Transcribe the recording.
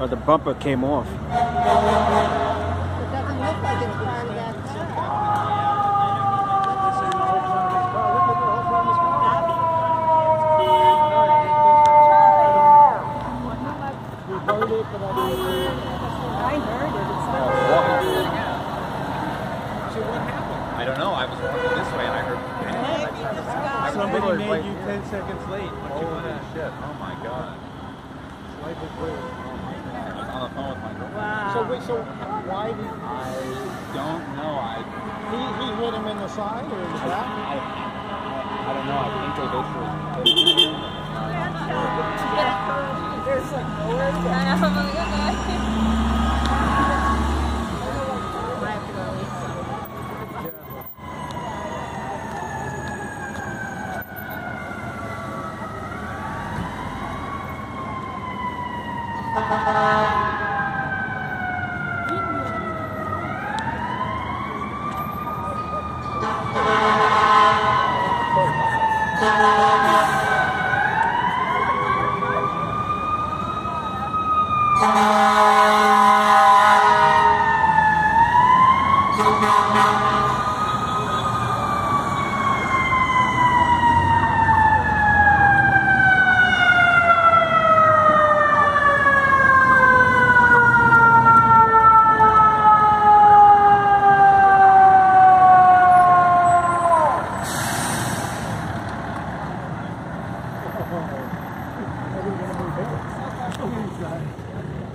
or the bumper came off. It doesn't look like it's part of that. I heard it. It's not. I don't know. I was walking this way and I heard. Maybe. Somebody made like- you 10 seconds late. Holy shit! Oh my god! Life is weird. I was on the phone with my girlfriend. Wow. So wait, so why did I don't know. I he, he hit him in the side or in the I, back? I, I don't know. I think they basically. There's like nowhere to go. I have to go eat some. Thank Oh, Oh, God.